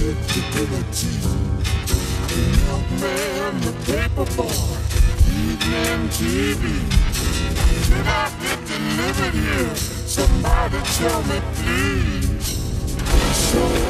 the. The milkman, the paper boy, evening TV. Did I get delivered here? Somebody tell me, please. So,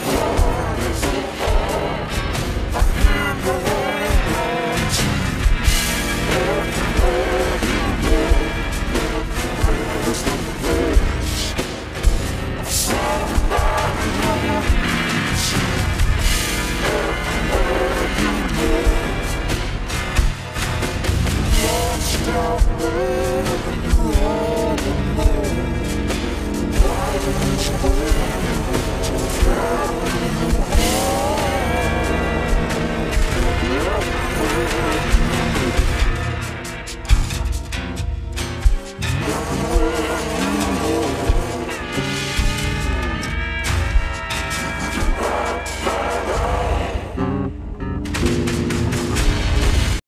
Yeah.